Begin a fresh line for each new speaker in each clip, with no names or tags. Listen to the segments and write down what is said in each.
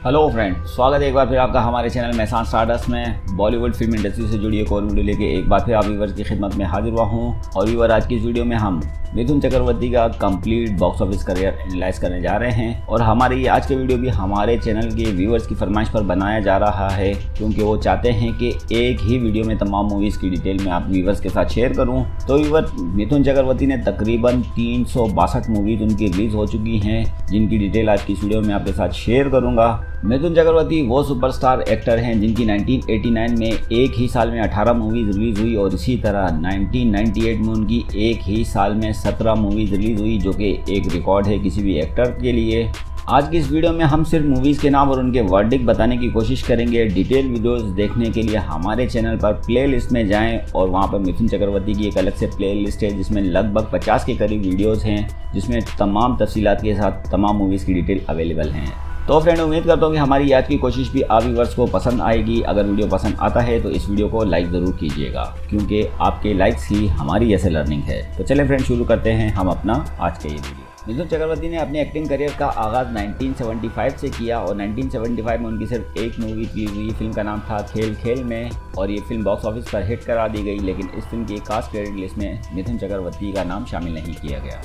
Hello friend स्वागत है एक बार फिर आपका हमारे चैनल मैसान स्टार्डस्ट में। बॉलीवुड फ़िल्म इंडस्ट्री से जुड़ी एक और वीडियो लेके एक बार फिर आप व्यूवर्स की खिदमत में हाजिर हुआ हूँ। और व्यूवर आज की इस वीडियो में हम मिथुन चक्रवर्ती का complete box office career analyse करने जा रहे हैं। और हमारे ये आज के वीडियो भी हमारे चैनल के व्यूवर्स की फरमाइश पर बनाया जा रहा है, क्योंकि वो चाहते हैं कि एक ही वीडियो में तमाम मूवीज़ की डिटेल में आप व्यूवर्स के साथ शेयर करूँ। तो व्यूवर मिथुन चक्रवर्ती ने तकरीबन तीन सौ बासठ मूवीज़ उनकी रिलीज़ हो चुकी हैं, जिनकी डिटेल आज की इस वीडियो में आपके साथ शेयर करूँगा। मिथुन चक्रवर्ती वो सुपरस्टार एक्टर हैं जिनकी 1989 में एक ही साल में 18 मूवीज़ रिलीज़ हुई और इसी तरह 1998 में उनकी एक ही साल में 17 मूवीज़ रिलीज़ हुई, जो कि एक रिकॉर्ड है किसी भी एक्टर के लिए। आज की इस वीडियो में हम सिर्फ़ मूवीज़ के नाम और उनके वर्डिक बताने की कोशिश करेंगे। डिटेल वीडियोस देखने के लिए हमारे चैनल पर प्ले लिस्ट में जाएँ और वहाँ पर मिथुन चक्रवर्ती की एक अलग से प्ले लिस्ट है, जिसमें लगभग 50 के करीब वीडियोस हैं, जिसमें तमाम तफसीलात के साथ तमाम मूवीज़ की डिटेल अवेलेबल हैं। तो फ्रेंड उम्मीद करता हूँ कि हमारी आज की कोशिश भी आप व्यूवर्स को पसंद आएगी। अगर वीडियो पसंद आता है तो इस वीडियो को लाइक ज़रूर कीजिएगा, क्योंकि आपके लाइक्स ही हमारी ऐसे लर्निंग है। तो चले फ्रेंड शुरू करते हैं हम अपना आज का ये वीडियो मिथुन चक्रवर्ती ने अपने एक्टिंग करियर का आगाज़ 1975 से किया, और 1975 में उनकी सिर्फ़ एक मूवी की हुई फ़िल्म का नाम था खेल खेल में, और ये फ़िल्म बॉक्स ऑफ़िस पर हिट करा दी गई, लेकिन इस फ़िल्म की कास्ट क्रेडिट लिस्ट में मिथुन चक्रवर्ती का नाम शामिल नहीं किया गया।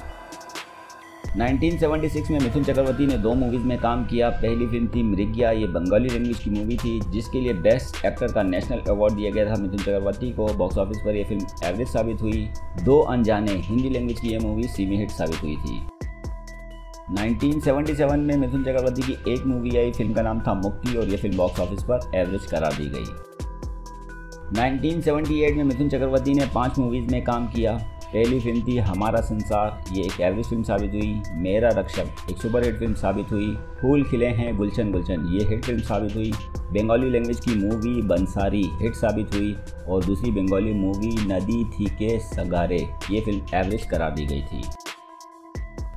1976 में मिथुन चक्रवर्ती ने दो मूवीज़ में काम किया। पहली फ़िल्म थी मृग्या, ये बंगाली लैंग्वेज की मूवी थी, जिसके लिए बेस्ट एक्टर का नेशनल अवार्ड दिया गया था मिथुन चक्रवर्ती को। बॉक्स ऑफ़िस पर यह फ़िल्म एवरेज साबित हुई। दो अनजाने हिंदी लैंग्वेज की यह मूवी सीमी हिट साबित हुई थी। 1977 में मिथुन चक्रवर्ती की एक मूवी आई फ़िल्म का नाम था मुक्ति, और यह फ़िल्म बॉक्स ऑफ़िस पर एवरेज करा दी गई। 1978 में मिथुन चक्रवर्ती ने पाँच मूवीज़ में काम किया। पहली फ़िल्म थी, हमारा संसार, ये एक एवरेज फ़िल्म साबित हुई, मेरा रक्षक, एक सुपर हिट फ़िल्म साबित हुई, फूल खिले हैं गुलशन गुलशन, ये हिट फ़िल्म साबित हुई। बंगाली लैंग्वेज की मूवी बंसारी, हिट साबित हुई, और दूसरी बंगाली मूवी नदी थी के सगारे, ये फ़िल्म एवरेज करा दी गई थी।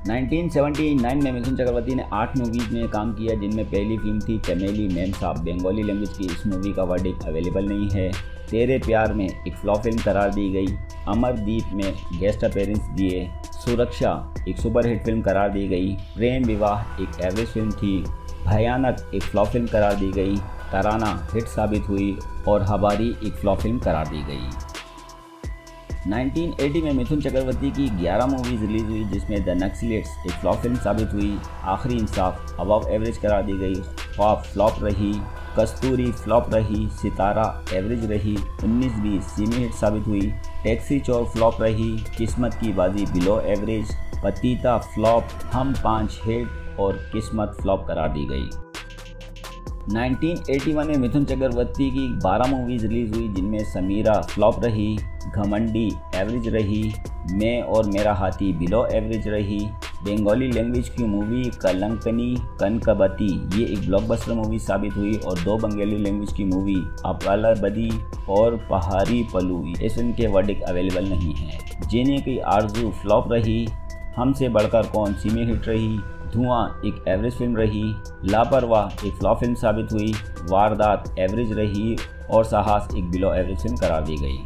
1979 में मिथुन चक्रवर्ती ने आठ मूवीज़ में काम किया, जिनमें पहली फ़िल्म थी चमेली मैम साहब बंगाली लैंग्वेज की। इस मूवी का वर्डिक अवेलेबल नहीं है। तेरे प्यार में एक फ्लॉ फ़िल्म करार दी गई। अमरदीप में गेस्ट अपेयरेंस दिए। सुरक्षा, एक सुपर हिट फ़िल्म करार दी गई। प्रेम विवाह, एक एवरेज फ़िल्म थी। भयानक, एक फ्लॉ फ़िल्म करार दी गई। तराना हिट साबित हुई और हबारी, एक फ्लॉ फ़िल्म करार दी गई। 1980 में मिथुन चक्रवर्ती की 11 मूवीज़ रिलीज़ हुई, जिसमें द नक्सलेट्स एक फ्लॉप फ़िल्म साबित हुई, आखिरी इंसाफ अबव एवरेज करा दी गई, ख्वाब फ्लॉप रही, कस्तूरी फ्लॉप रही, सितारा एवरेज रही 19 बीस सीमी हिट साबित हुई टैक्सी चोर फ्लॉप रही, किस्मत की बाजी बिलो एवरेज पतीता फ्लॉप हम पाँच हिट और किस्मत फ्लॉप करार दी गई। 1981 में मिथुन चक्रवर्ती की 12 मूवीज़ रिलीज़ हुई, जिनमें समीरा फ्लॉप रही, घमंडी एवरेज रही, मैं और मेरा हाथी बिलो एवरेज रही, बंगाली लैंग्वेज की मूवी कलंकनी, कनकबती, ये एक ब्लॉकबस्टर मूवी साबित हुई और दो बंगाली लैंग्वेज की मूवी अपाला बदी और पहाड़ी पलू, इस फ़िल्म के वर्डिक अवेलेबल नहीं है। जीने की आरज़ू फ्लॉप रही, हमसे बढ़कर कौन सीमी हिट रही? धुआँ, एक एवरेज फ़िल्म रही, लापरवाह, एक फ्लॉप फ़िल्म साबित हुई, वारदात एवरेज रही और साहस एक बिलो एवरेज फ़िल्म करार दी गई।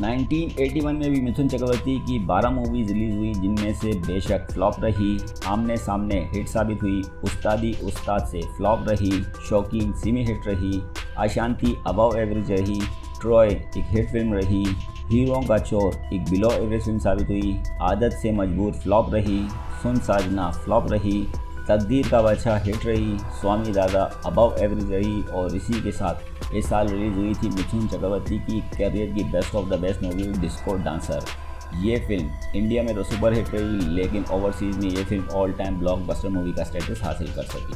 1981 में भी मिथुन चक्रवर्ती की 12 मूवीज़ रिलीज़ हुई, जिनमें से बेशक फ्लॉप रही आमने सामने हिट साबित हुई, उस्तादी उस्ताद से फ्लॉप रही, शौकीन सिमी हिट रही, अशांति अबव एवरेज रही ट्रॉय एक हिट फ़िल्म रही हीरों का चोर। एक बिलो एवरेज फ़िल्म साबित हुई। आदत से मजबूर फ्लॉप रही। सुन साजना फ्लॉप रही। तकदीर का बच्चा हिट रही। स्वामी दादा अबव एवरेज रही और इसी के साथ इस साल रिलीज़ हुई थी मिथुन चक्रवर्ती की कैरियर की best of the best movie disco dancer ये फ़िल्म इंडिया में तो सुपर हिट रही, लेकिन ओवरसीज़ में ये film all time blockbuster movie का स्टेटस हासिल कर सकी।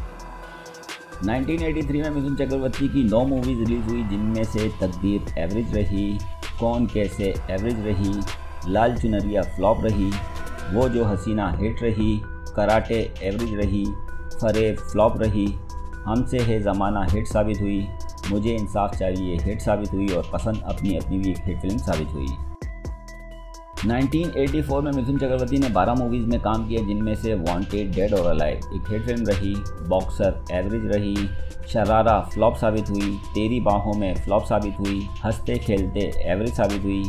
1983 में मिथुन चक्रवर्ती की नौ मूवीज़ रिलीज़ हुई, जिनमें से तकदीर एवरेज रही। कौन कैसे एवरेज रही, लाल चुनरिया फ्लॉप रही, वो जो हसीना हिट रही, कराटे एवरेज रही, फरे फ्लॉप रही, हमसे है ज़माना हिट साबित हुई, मुझे इंसाफ चाहिए हिट साबित हुई और पसंद अपनी अपनी भी एक हिट फ़िल्म साबित हुई। 1984 में मिथुन चक्रवर्ती ने 12 मूवीज़ में काम किया, जिनमें से वांटेड डेड और अलाइव एक हिट फ़िल्म रही बॉक्सर एवरेज रही शरारा फ्लॉप साबित हुई, तेरी बाहों में फ्लॉप साबित हुई, हँसते खेलते एवरेज साबित हुई,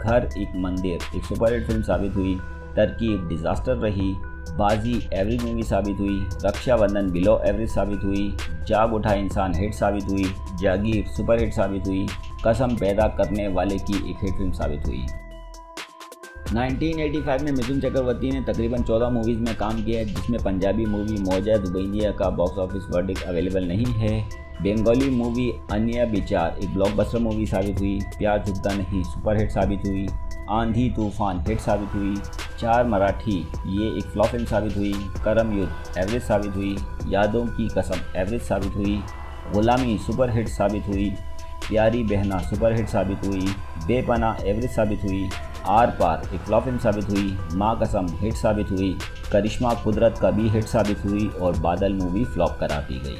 घर एक मंदिर, एक सुपर हिट फ़िल्म साबित हुई तरकीब डिज़ास्टर रही बाजी एवरेज मूवी साबित हुई रक्षाबंधन बिलो एवरेज साबित हुई, जाग उठा इंसान हिट साबित हुई जागीर सुपर हिट साबित हुई, कसम पैदा करने वाले की एक हिट फ़िल्म साबित हुई। 1985 में मिथुन चक्रवर्ती ने तकरीबन 14 मूवीज़ में काम किया है, जिसमें पंजाबी मूवी मौजा दुबैया का बॉक्स ऑफ़िस वर्डिक अवेलेबल नहीं है। बंगाली मूवी अन्य विचार, एक ब्लॉकबस्टर मूवी साबित हुई, प्यार झुकता नहीं सुपर हिट साबित हुई, आंधी तूफ़ान हिट साबित हुई, चार मराठी, ये एक फ्लॉप फ़िल्म साबित हुई, करम युद्ध एवरेज साबित हुई, यादों की कसम एवरेज साबित हुई, गुलामी सुपर हिट साबित हुई, प्यारी बहना सुपर हिट साबित हुई बेपना एवरेज साबित हुई आर पार एक फ्लॉप फ़िल्म साबित हुई, माँ कसम हिट साबित हुई, करिश्मा कुदरत का भी हिट साबित हुई और बादल मूवी फ्लॉप करा दी गई।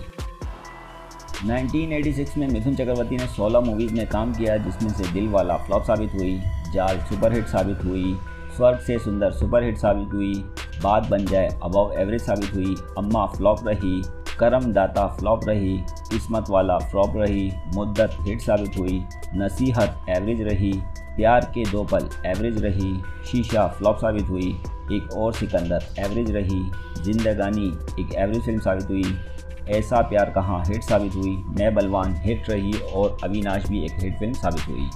1986 में मिथुन चक्रवर्ती ने 16 मूवीज़ में काम किया, जिसमें से दिल वाला फ्लॉप साबित हुई, जाल सुपर हिट साबित हुई, स्वर्ग से सुंदर सुपर हिट साबित हुई, बात बन जाए अबव एवरेज साबित हुई, अम्मा फ्लॉप रही, करम दाता फ्लॉप रही, किस्मत वाला फ्लॉप रही, मुद्दत हिट साबित हुई, नसीहत एवरेज रही प्यार के दो पल एवरेज रही, शीशा फ्लॉप साबित हुई, एक और सिकंदर एवरेज रही, जिंदगानी, एक एवरेज फ़िल्म साबित हुई। ऐसा प्यार कहाँ हिट साबित हुई, मैं बलवान हिट रही, और अविनाश भी एक हिट फ़िल्म साबित हुई।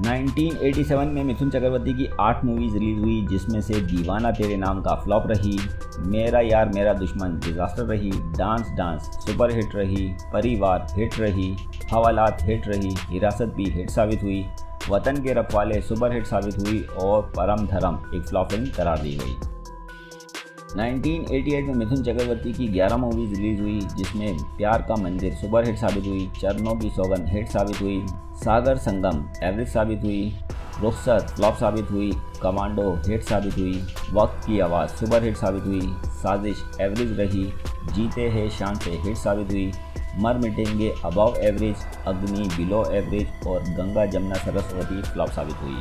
1987 में मिथुन चक्रवर्ती की आठ मूवीज़ रिलीज़ हुई, जिसमें से दीवाना तेरे नाम का फ्लॉप रही, मेरा यार, मेरा दुश्मन डिजास्टर रही डांस डांस सुपर हिट रही, परिवार हिट रही, हवालात हिट रही, हिरासत भी हिट साबित हुई। वतन के रखवाले सुपर हिट साबित हुई और परम धर्म एक फ्लॉप फ़िल्म करार दी गई। 1988 में मिथुन चक्रवर्ती की 11 मूवीज़ रिलीज़ हुई, जिसमें प्यार का मंदिर सुपर हिट साबित हुई, चरणों की सौगंध हिट साबित हुई, सागर संगम एवरेज साबित हुई रुखसत फ्लॉप साबित हुई, कमांडो हिट साबित हुई, वक्त की आवाज़ सुपर हिट साबित हुई, साजिश एवरेज रही, जीते हैं शान से हिट साबित हुई मर मिटेंगे अबव एवरेज अग्नि बिलो एवरेज और गंगा, जमुना, सरस्वती फ्लॉप साबित हुई।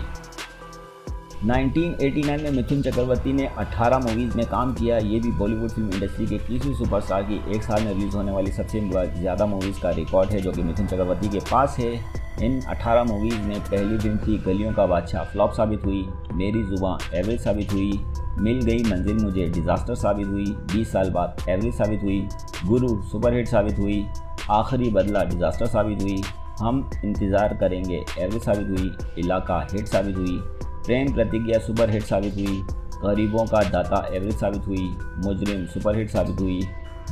1989 में मिथुन चक्रवर्ती ने 18 मूवीज़ में काम किया। ये भी बॉलीवुड फ़िल्म इंडस्ट्री के किसी सुपरस्टार की एक साल में रिलीज़ होने वाली सबसे ज़्यादा मूवीज़ का रिकॉर्ड है, जो कि मिथुन चक्रवर्ती के पास है। इन 18 मूवीज़ में पहली फ़िल्म थी, गलियों का बादशाह फ्लॉप साबित हुई। मेरी ज़ुबान एवरेज साबित हुई। मिल गई मंजिल मुझे डिज़ास्टर साबित हुई 20 साल बाद एवरेज साबित हुई गुरु सुपरहिट साबित हुई आखिरी बदला डिज़ास्टर साबित हुई हम इंतज़ार करेंगे एवरेज साबित हुई इलाका हिट साबित हुई प्रेम प्रतिज्ञा सुपर हिट साबित हुई गरीबों का दाता एवरेज साबित हुई मुजरिम सुपर हिट साबित हुई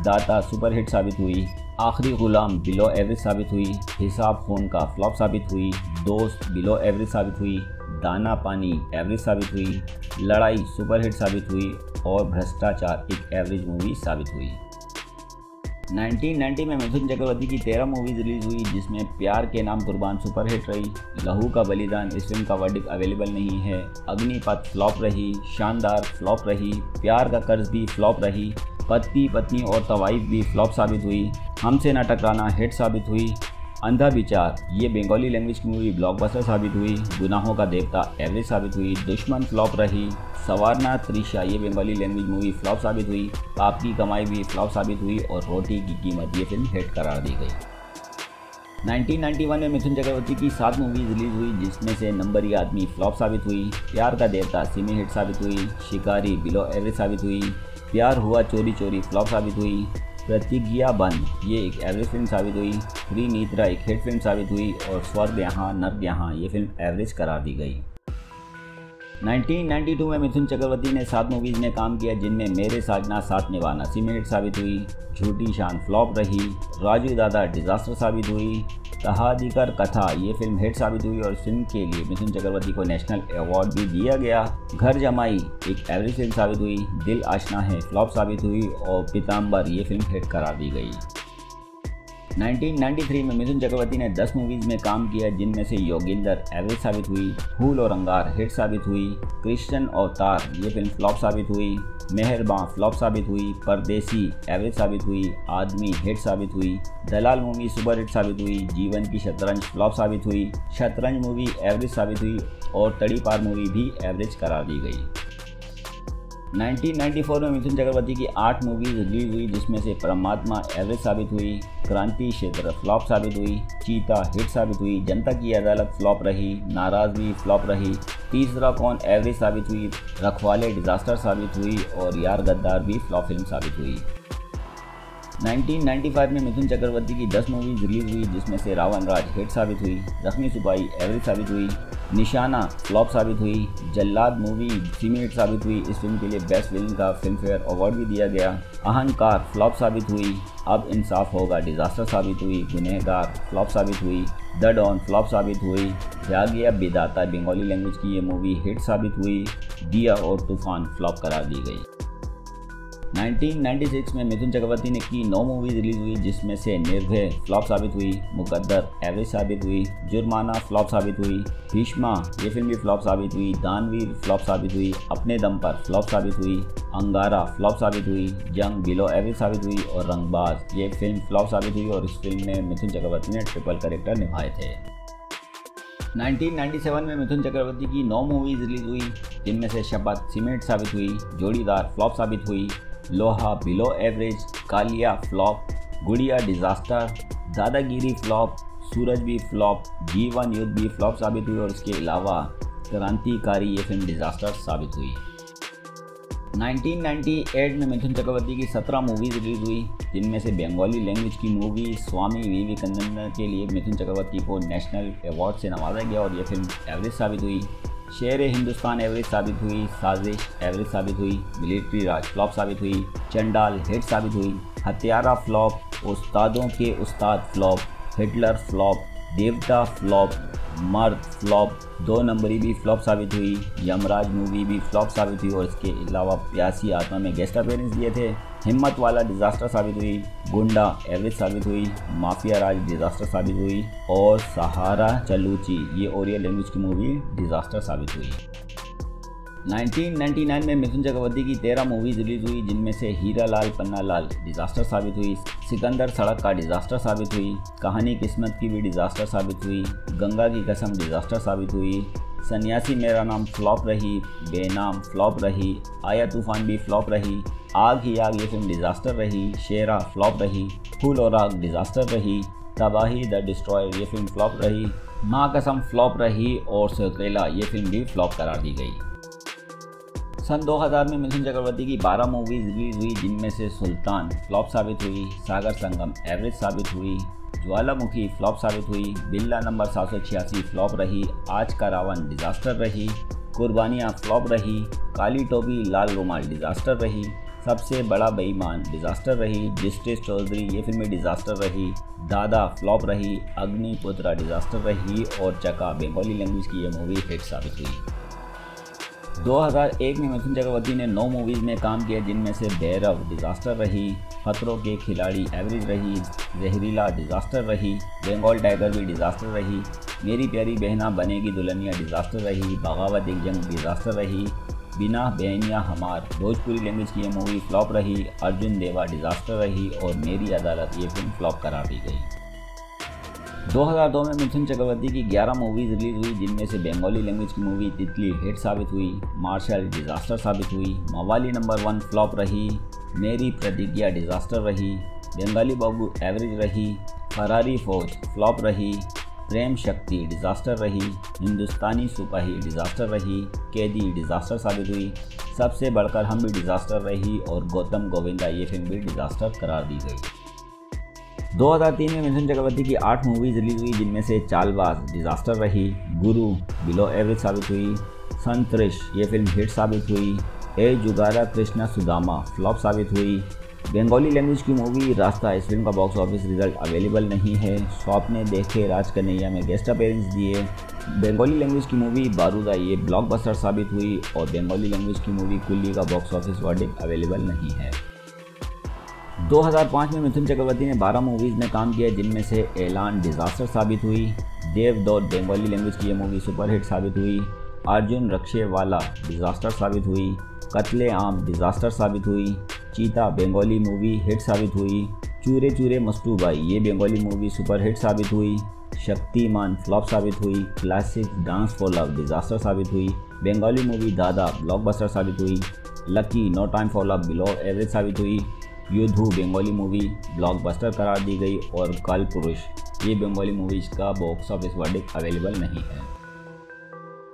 दाता सुपर हिट साबित हुई आखिरी गुलाम बिलो एवरेज साबित हुई हिसाब खून का फ्लॉप साबित हुई दोस्त बिलो एवरेज साबित हुई दाना पानी एवरेज साबित हुई, लड़ाई सुपरहिट साबित हुई और भ्रष्टाचार एक एवरेज मूवी साबित हुई। 1990 में मिथुन चक्रवर्ती की तेरह मूवीज़ रिलीज़ हुई, जिसमें प्यार के नाम कुर्बान सुपरहिट रही, लहू का बलिदान इस फ़िल्म का वर्डिक अवेलेबल नहीं है अग्निपथ फ्लॉप रही, शानदार फ्लॉप रही, प्यार का कर्ज भी फ्लॉप रही पति पत्नी और तवाइफ भी फ्लॉप साबित हुई, हमसे न टकराना हिट साबित हुई अंधा विचार, ये बंगाली लैंग्वेज की मूवी ब्लॉकबस्टर साबित हुई। गुनाहों का देवता एवरेज साबित हुई। दुश्मन फ्लॉप रही। सवारना त्रिशा ये बंगाली लैंग्वेज मूवी फ्लॉप साबित हुई। पाप की कमाई भी फ्लॉप साबित हुई और रोटी की कीमत ये फ़िल्म हिट करार दी गई। 1991 में मिथुन चक्रवर्ती की सात मूवीज़ रिलीज़ हुई, जिसमें से नंबरी आदमी फ्लॉप साबित हुई। प्यार का देवता सिमी हिट साबित हुई। शिकारी बिलो एवरेज साबित हुई। प्यार हुआ चोरी चोरी फ्लॉप साबित हुई। प्रतिज्ञा बन। ये एक एवरेज फ़िल्म साबित हुई। फ्री नीतरा एक हिट फ़िल्म साबित हुई और स्वर्ग यहाँ, नर्क यहाँ, ये फ़िल्म एवरेज करार दी गई। 1992 में मिथुन चक्रवर्ती ने सात मूवीज़ में काम किया, जिनमें मेरे साजना साथ निभाना सीमेंट साबित हुई, झूठी शान फ्लॉप रही, राजू दादा डिजास्टर साबित हुई कहादीकर कथा। ये फ़िल्म हिट साबित हुई और फ़िल्म के लिए मिथुन चक्रवर्ती को नेशनल अवार्ड भी दिया गया। घर जमाई एक एवरेज फ़िल्म साबित हुई। दिल आशना है, फ्लॉप साबित हुई और पीताम्बर ये फ़िल्म हिट करा दी गई। 1993 में मिथुन चक्रवर्ती ने 10 मूवीज़ में काम किया, जिनमें से योगिंदर एवरेज साबित हुई, फूल और अंगार हिट साबित हुई क्रिश्चियन अवतार, ये फ़िल्म फ्लॉप साबित हुई मेहरबान फ्लॉप साबित हुई, परदेसी एवरेज साबित हुई, आदमी हिट साबित हुई, दलाल मूवी सुपर हिट साबित हुई, जीवन की शतरंज फ्लॉप साबित हुई, शतरंज मूवी एवरेज साबित हुई और तड़ी पार मूवी भी एवरेज करार दी गई। 1994 में मिथुन चक्रवर्ती की आठ मूवीज़ रिलीज़ हुई, जिसमें से परमात्मा एवरेज साबित हुई, क्रांति क्षेत्र फ्लॉप साबित हुई, चीता हिट साबित हुई, जनता की अदालत फ्लॉप रही, नाराज़ भी फ्लॉप रही, तीसरा कौन एवरेज साबित हुई, रखवाले डिजास्टर साबित हुई और यार गद्दार भी फ्लॉप फ़िल्म साबित हुई। 1995 में मिथुन चक्रवर्ती की 10 मूवीज़ रिलीज़ हुई, जिसमें से रावण राज हिट साबित हुई जख्मी सिपाही एवरेज साबित हुई निशाना फ्लॉप साबित हुई, जल्लाद मूवी सीमेट साबित हुई। इस फ़िल्म के लिए बेस्ट फ़िल्म का फ़िल्म फेयर अवार्ड भी दिया गया। अहंकार फ्लॉप साबित हुई, अब इंसाफ होगा डिजास्टर साबित हुई, गुनहगार फ्लॉप साबित हुई द डॉन फ्लॉप साबित हुई जागिया बिदाता बंगाली लैंग्वेज की ये मूवी हिट साबित हुई, दिया और तूफ़ान फ्लॉप करार दी गई। 1996 में मिथुन चक्रवर्ती ने की नौ मूवीज़ रिलीज़ हुई, जिसमें से निर्भय फ्लॉप साबित हुई, मुकद्दर एवरेज साबित हुई, जुर्माना फ्लॉप साबित हुई, भीष्मा, ये फ़िल्म भी फ्लॉप साबित हुई, दानवीर फ्लॉप साबित हुई, अपने दम पर फ्लॉप साबित हुई, अंगारा फ्लॉप साबित हुई जंग बिलो एवरेज साबित हुई और रंगबाज, ये फ़िल्म फ्लॉप साबित हुई और इस फ़िल्म में मिथुन चक्रवर्ती ने ट्रिपल करेक्टर निभाए थे। 1997 में मिथुन चक्रवर्ती की नौ मूवीज़ रिलीज़ हुई, जिनमें से शपथ सीमेंट साबित हुई, जोड़ीदार फ्लॉप साबित हुई Loha below average Kaliya flop Gudiya disaster Dadagiri flop Suraj भी फ्लॉप जीवन युद्ध भी फ्लॉप साबित हुई और इसके अलावा क्रांतिकारी ये फ़िल्म डिजास्टर साबित हुई। 1998 में मिथुन चक्रवर्ती की 17 मूवीज़ रिलीज़ हुई, जिनमें से बंगाली लैंग्वेज की मूवी स्वामी विवेकानंद के लिए मिथुन चक्रवर्ती को नेशनल अवार्ड से नवाजा गया और यह फ़िल्म एवरेज साबित हुई। शेर हिंदुस्तान एवरेज साबित हुई, साजिश एवरेज साबित हुई, मिलिट्री राज फ्लॉप साबित हुई, चंडाल हिट साबित हुई, हत्यारा फ्लॉप, उस्तादों के उस्ताद फ्लॉप, हिटलर फ्लॉप, देवता फ्लॉप, मर्द फ्लॉप, दो नंबरी भी फ्लॉप साबित हुई, यमराज मूवी भी फ्लॉप साबित हुई और इसके अलावा प्यासी आत्मा में गेस्ट अपेयरेंस दिए थे। हिम्मत वाला डिज़ास्टर साबित हुई, गुंडा एवरेज साबित हुई, माफिया राज डिज़ास्टर साबित हुई और सहारा चलूची, ये ओरियल लैंग्वेज की मूवी डिज़ास्टर साबित हुई। 1999 में मिथुन चक्रवर्ती की तेरह मूवीज़ रिलीज़ हुई, जिनमें से हीरा लाल, पन्ना लाल डिजास्टर साबित हुई, सिकंदर सड़क का डिजास्टर साबित हुई, कहानी किस्मत की भी डिजास्टर साबित हुई, गंगा की कसम डिजास्टर साबित हुई सन्यासी मेरा नाम फ्लॉप रही, बेनाम फ्लॉप रही, आया तूफ़ान भी फ्लॉप रही, आग ही आग, ये फ़िल्म डिजास्टर रही, शेरा फ्लॉप रही, फूल और आग डिजास्टर रही, तबाही, द डिस्ट्रॉयर, ये फ़िल्म फ्लॉप रही, माँ कसम फ्लॉप रही और सौतेला ये फ़िल्म भी फ्लॉप करार दी गई। सन 2000 में मिथुन चक्रवर्ती की 12 मूवीज़ रिलीज़ हुई, जिनमें से सुल्तान फ्लॉप साबित हुई, सागर संगम एवरेज साबित हुई ज्वालामुखी फ्लॉप साबित हुई। बिल्ला नंबर सात सौ छियासी फ्लॉप रही। आज का रावण डिजास्टर रही। कुर्बानियाँ फ्लॉप रही। काली टोपी, लाल रुमाल डिजास्टर रही। सबसे बड़ा बेईमान डिजास्टर रही। जस्टिस चौधरी, ये फ़िल्में डिजास्टर रही। दादा फ्लॉप रही। अग्निपुत्रा डिजास्टर रही। और चका बंगाली लैंग्वेज की ये मूवी हिट साबित हुई। 2001 में मिथुन चक्रवर्ती ने नौ मूवीज़ में काम किया, जिनमें से भैरव डिज़ास्टर रही, खतरों के खिलाड़ी एवरेज रही, जहरीला डिज़ास्टर रही, बंगाल टाइगर भी डिज़ास्टर रही, मेरी प्यारी बहना बनेगी दुल्हनिया डिज़ास्टर रही, बगावत एक जंग डिज़ास्टर रही, बिना बहनिया हमार भोजपुरी लैंग्वेज की ये मूवी फ्लॉप रही, अर्जुन देवा डिज़ास्टर रही, और मेरी अदालत ये फ़िल्म फ्लॉप करार दी गई। 2002 में मिथुन चक्रवर्ती की 11 मूवीज़ रिलीज़ हुई, जिनमें से बंगाली लैंग्वेज की मूवी तितली हिट साबित हुई मार्शल डिजास्टर साबित हुई मवाली नंबर वन फ्लॉप रही मेरी प्रतिज्ञा डिजास्टर रही बंगाली बाबू एवरेज रही फरारी फौज फ्लॉप रही प्रेम शक्ति डिजास्टर रही हिंदुस्तानी सिपाही डिजास्टर रही कैदी डिजास्टर साबित हुई, सबसे बढ़कर हम भी डिजास्टर रही और गौतम गोविंदा ये फ़िल्म भी डिजास्टर करार दी गई। 2003 में मिथुन चक्रवर्ती की आठ मूवीज़ रिलीज़ हुई, जिनमें से चालबाज डिजास्टर रही, गुरु बिलो एवरेज साबित हुई संतरिश ये फ़िल्म हिट साबित हुई, ए जुगारा कृष्णा सुदामा फ्लॉप साबित हुई। बंगाली लैंग्वेज की मूवी रास्ता, इस फ़िल्म का बॉक्स ऑफ़िस रिज़ल्ट अवेलेबल नहीं है। शॉप ने देखे राज कन्हैया में गेस्ट अपेयरेंस दिए। बंगाली लैंग्वेज की मूवी बारूदा ये ब्लॉकबस्टर साबित हुई, और बंगाली लैंग्वेज की मूवी कुल्ली का बॉक्स ऑफ़िस वर्डिक अवेलेबल नहीं है। 2005 में मिथुन चक्रवर्ती ने 12 मूवीज़ में काम किया जिनमें से ऐलान डिज़ास्टर साबित हुई देव दौद बंगाली लैंग्वेज की यह मूवी सुपरहिट साबित हुई अर्जुन रक्षे वाला डिज़ास्टर साबित हुई कतले आम डिज़ास्टर साबित हुई चीता बंगाली मूवी हिट साबित हुई चूरे चूरे मस्तू भाई ये बंगाली मूवी सुपरहिट साबित हुई शक्तिमान फ्लॉप साबित हुई classic dance for love disaster साबित हुई बंगाली मूवी दादा ब्लॉकबस्टर साबित हुई lucky no time for love below average साबित हुई युद्धू, बंगाली मूवी ब्लॉकबस्टर करार दी गई और कल पुरुष ये बंगाली मूवीज़ का बॉक्स ऑफ़िस वर्डिक अवेलेबल नहीं है।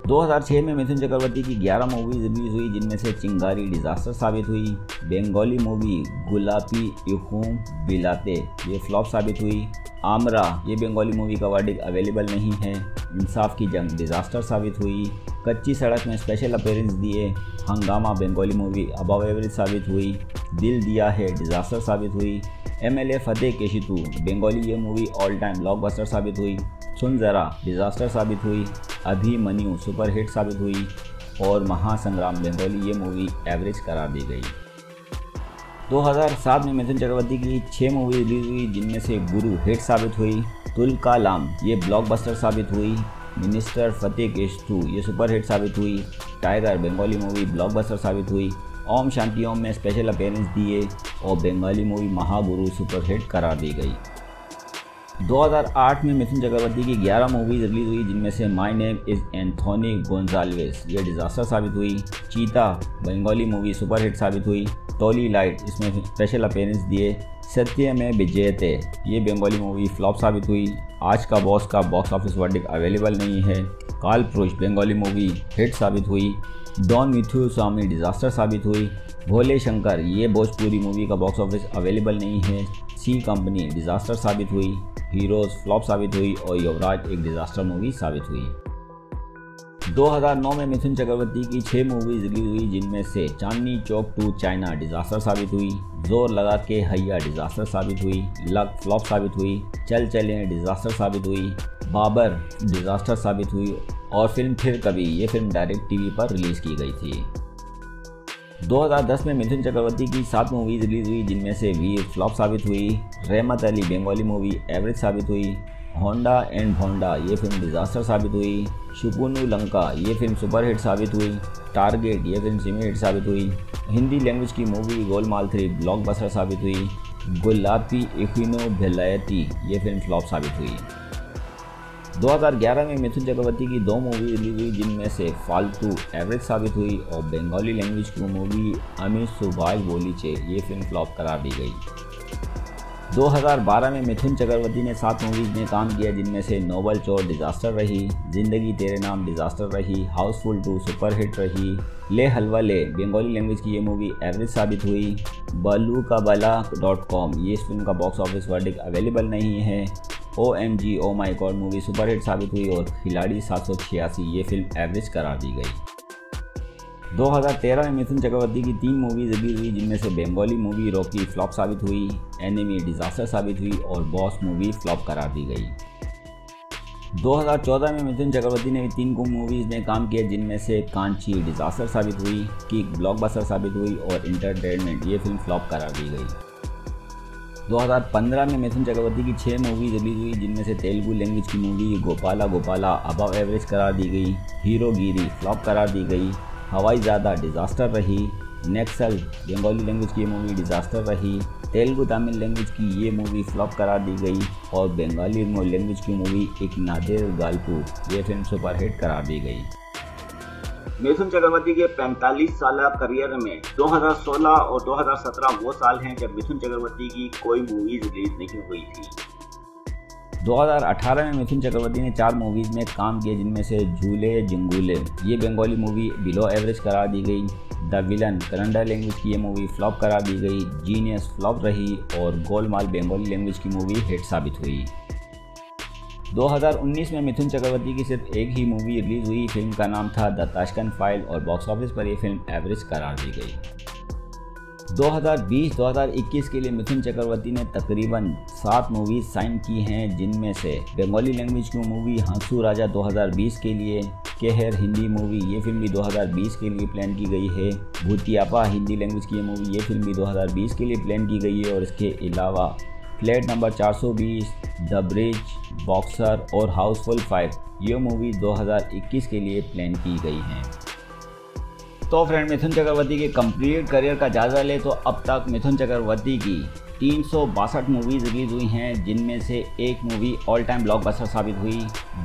2006 में मिथुन चक्रवर्ती की 11 मूवीज़ रिलीज़ हुई, जिनमें से चिंगारी डिजास्टर साबित हुई, बंगाली मूवी गुलाबी युहूम बिलाते, ये फ्लॉप साबित हुई। आमरा, ये बंगाली मूवी का वर्डिक अवेलेबल नहीं है। इंसाफ की जंग डिजास्टर साबित हुई। कच्ची सड़क में स्पेशल अपेयरेंस दिए, हंगामा बंगाली मूवी अबाव एवरेज साबित हुई। दिल दिया है डिजास्टर साबित हुई। एम एल ए फतेह केशितु बंगाली ये मूवी ऑल टाइम ब्लॉकबस्टर साबित हुई। सुन ज़रा डिज़ास्टर साबित हुई। अभिमन्यु सुपरहिट साबित हुई और महासंग्राम बंगाली ये मूवी एवरेज करार दी गई। 2007 में मिथुन चक्रवर्ती की छः मूवी रिलीज़ हुई, जिनमें से गुरु हिट साबित हुई, तुल का लाम, ये ब्लॉकबस्टर साबित हुई, मिनिस्टर फतेह केशतु ये सुपर हिट साबित हुई, टाइगर बंगाली मूवी ब्लॉकबस्टर साबित हुई, ओम शांति ओम में स्पेशल अपेयरेंस दिए और बंगाली मूवी महागुरु सुपर हिट करार दी गई। 2008 में मिथुन चक्रवर्ती की 11 मूवीज़ रिलीज़ हुई, जिनमें से my name is Anthony Gonsalves ये डिज़ास्टर साबित हुई। चीता, बंगाली मूवी सुपरहिट साबित हुई। टोली लाइट, इसमें स्पेशल अपेयरेंस दिए। सत्य में विजयते ये बंगाली मूवी फ्लॉप साबित हुई। आज का बॉस का बॉक्स ऑफ़िस वर्डिक अवेलेबल नहीं है। काल पुरुष, बंगाली मूवी हिट साबित हुई। डॉन मिथु स्वामी डिज़ास्टर साबित हुई। भोले शंकर, ये भोजपुरी मूवी का बॉक्स ऑफ़िस अवेलेबल नहीं है। सी कंपनी डिज़ास्टर साबित हुई, हीरोज फ्लॉप साबित हुई और युवराज एक डिज़ास्टर मूवी साबित हुई। 2009 में मिथुन चक्रवर्ती की छह मूवीज़ रिलीज़ हुई, जिनमें से Chandni Chowk to China disaster साबित हुई, ज़ोर लगा के हैया डिज़ास्टर साबित हुई, लक फ्लॉप साबित हुई, चल चले डिज़ास्टर साबित हुई, बाबर डिज़ास्टर साबित हुई और फ़िल्म फिर कभी ये फ़िल्म डायरेक्ट टीवी पर रिलीज़ की गई थी। 2010 में मिथुन चक्रवर्ती की सात मूवीज़ रिलीज़ हुई, जिनमें से वीर फ्लॉप साबित हुई, रहमत अली बंगाली मूवी एवरेज साबित हुई होंडा एंड भोंडा ये फ़िल्म डिज़ास्टर साबित हुई शुकुनु लंका ये फ़िल्म सुपरहिट साबित हुई टारगेट ये फ़िल्म सेमी हिट साबित हुई, हिंदी लैंग्वेज की मूवी गोलमाल थ्री ब्लॉकबस्टर साबित हुई, गुलाबी इफिनो भलायती ये फ़िल्म फ्लॉप साबित हुई। 2011 में मिथुन चक्रवर्ती की दो मूवी रिलीज़ हुई, जिनमें से फालतू एवरेज साबित हुई और बंगाली लैंग्वेज की मूवी अमित सुभाष बोलीचे, ये फ़िल्म फ्लॉप करार दी गई। 2012 में मिथुन चक्रवर्ती ने सात मूवीज़ में काम किया, जिनमें से नोबल चोर डिजास्टर रही, ज़िंदगी तेरे नाम डिजास्टर रही, हाउसफुल टू सुपरहिट रही, ले हलवा ले। बंगाली लैंग्वेज की ये मूवी एवरेज साबित हुई। बलू का बला डॉट कॉम ये इस फ़िल्म का बॉक्स ऑफ़िस वर्डिक अवेलेबल नहीं है। O M G oh my god movie superhit साबित हुई और खिलाड़ी सात सौ छियासी, ये फ़िल्म एवरेज करार दी गई। 2013 में मिथुन चक्रवर्ती की तीन मूवीज़ रिलीज़ हुई, जिनमें से बंगाली मूवी रॉकी फ्लॉप साबित हुई एनिमी डिजास्टर साबित हुई और बॉस मूवी फ्लॉप करार दी गई। 2014 में मिथुन चक्रवर्ती ने तीन को मूवीज़ में काम किया जिनमें से कांची डिजास्टर साबित हुई किक ब्लॉकबस्टर साबित हुई और इंटरटेनमेंट ये फ़िल्म फ्लॉप करार दी गई। 2015 में मिथुन चक्रवर्ती की छः मूवी रिलीज़ हुई, जिनमें से तेलुगु लैंग्वेज की movie Gopala Gopala, above average करार दी गई हीरो गिरी फ्लॉप करार दी गई, हवाई ज़्यादा डिज़ास्टर रही नेक्सल बंगाली लैंग्वेज की मूवी डिज़ास्टर रही, तेलुगु तमिल लैंग्वेज की ये मूवी फ्लॉप करार दी गई, और बंगाली लैंग्वेज की मूवी एक नादिर गालपू, ये फ़िल्म सुपरहिट करार दी गई।
मिथुन चक्रवर्ती के 45 साल करियर में 2016 और 2017 वो साल हैं जब मिथुन चक्रवर्ती की कोई मूवीज़ रिलीज़ नहीं हुई थी।
2018 में मिथुन चक्रवर्ती ने चार मूवीज़ में काम किए, जिनमें से झूले, जिंगूले, ये बंगाली मूवी बिलो एवरेज करा दी गई, द विलन कन्नडा लैंग्वेज की ये मूवी फ्लॉप करा दी गई, जीनियस फ्लॉप रही और गोलमाल बंगाली लैंग्वेज की मूवी हिट साबित हुई। 2019 में मिथुन चक्रवर्ती की सिर्फ़ एक ही मूवी रिलीज़ हुई। फ़िल्म का नाम था द ताशकन फ़ाइल और बॉक्स ऑफ़िस पर यह फ़िल्म एवरेज करार दी गई। 2020-2021 के लिए मिथुन चक्रवर्ती ने तकरीबन सात मूवीज़ साइन की हैं, जिनमें से बंगाली लैंग्वेज की मूवी हंसू राजा 2020 के लिए केहर हिंदी मूवी ये फ़िल्म भी 2020 के लिए प्लान की गई है। भूतियापा हिंदी लैंग्वेज की मूवी ये फ़िल्म भी 2020 के लिए प्लान की गई है और इसके अलावा flat number 420, the bridge boxer और हाउसफुल फाइव ये मूवी 2021 के लिए प्लान की गई हैं। तो फ्रेंड मिथुन चक्रवर्ती के कंप्लीट करियर का जायजा ले तो अब तक मिथुन चक्रवर्ती की तीन सौ बासठ मूवीज़ रिलीज़ हुई हैं जिनमें से एक मूवी ऑल टाइम ब्लॉकबस्टर साबित हुई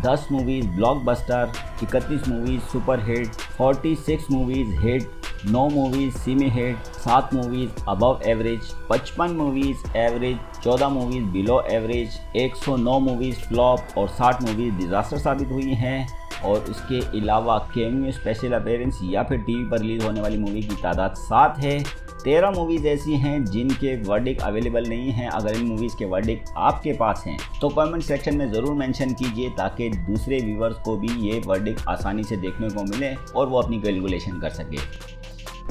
10 movies blockbuster 31 movies super hit 46 movies hit नौ मूवीज़ सीमी हिट सात मूवीज़ अबव एवरेज पचपन मूवीज़ एवरेज चौदह movies below average 109 movies flop और 60 मूवीज़ डिजास्टर साबित हुई हैं। और उसके अलावा कैमियो स्पेशल अपेयरेंस या फिर टीवी पर रिलीज़ होने वाली मूवी की तादाद सात है। तेरह मूवीज़ ऐसी हैं जिनके वर्डिक अवेलेबल नहीं हैं। अगर इन मूवीज़ के वर्डिक आपके पास हैं तो कमेंट सेक्शन में ज़रूर मेंशन कीजिए ताकि दूसरे व्यूवर्स को भी ये वर्डिक आसानी से देखने को मिले और वो अपनी कैलकुलेशन कर सके।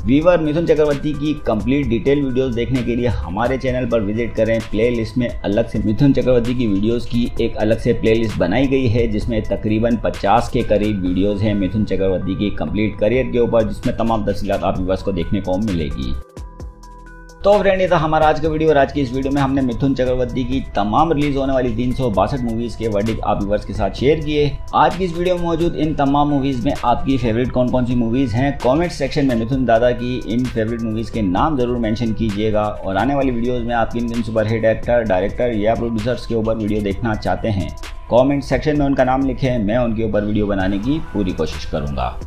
वीवर मिथुन चक्रवर्ती की कंप्लीट डिटेल वीडियोस देखने के लिए हमारे चैनल पर विज़िट करें। प्लेलिस्ट में अलग से मिथुन चक्रवर्ती की वीडियोस की एक अलग से प्लेलिस्ट बनाई गई है, जिसमें तकरीबन 50 के करीब वीडियोस हैं मिथुन चक्रवर्ती की कंप्लीट करियर के ऊपर, जिसमें तमाम तफसीत आप वीवर्स को देखने को मिलेगी। तो फ्रेंड ये था हमारा आज का वीडियो और आज की इस वीडियो में हमने मिथुन चक्रवर्ती की तमाम रिलीज़ होने वाली तीन सौ बासठ मूवीज़ के वर्डिक आप व्यूवर्स के साथ शेयर किए। आज की इस वीडियो में मौजूद इन तमाम मूवीज़ में आपकी फेवरेट कौन कौन सी मूवीज़ हैं? कमेंट सेक्शन में मिथुन दादा की इन फेवरेट मूवीज़ के नाम ज़रूर मेंशन कीजिएगा और आने वाली वीडियोज़ में आप किन किन सुपरहिट एक्टर डायरेक्टर या प्रोड्यूसर्स के ऊपर वीडियो देखना चाहते हैं कॉमेंट सेक्शन में उनका नाम लिखें, मैं उनके ऊपर वीडियो बनाने की पूरी कोशिश करूँगा।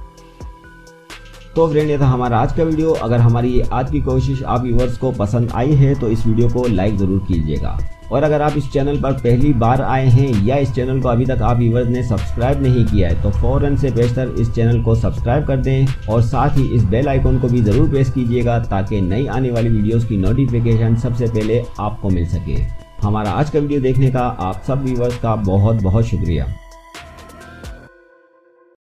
तो फ्रेंड ये था हमारा आज का वीडियो अगर हमारी आज की कोशिश आप व्यूवर्स को पसंद आई है तो इस वीडियो को लाइक ज़रूर कीजिएगा। और अगर आप इस चैनल पर पहली बार आए हैं या इस चैनल को अभी तक आप व्यूवर्स ने सब्सक्राइब नहीं किया है तो फ़ौरन से बेहतर इस चैनल को सब्सक्राइब कर दें और साथ ही इस बेल आइकन को भी ज़रूर प्रेस कीजिएगा ताकि नई आने वाली वीडियोज़ की नोटिफिकेशन सबसे पहले आपको मिल सके। हमारा आज का वीडियो देखने का आप सब व्यूवर्स का बहुत बहुत शुक्रिया।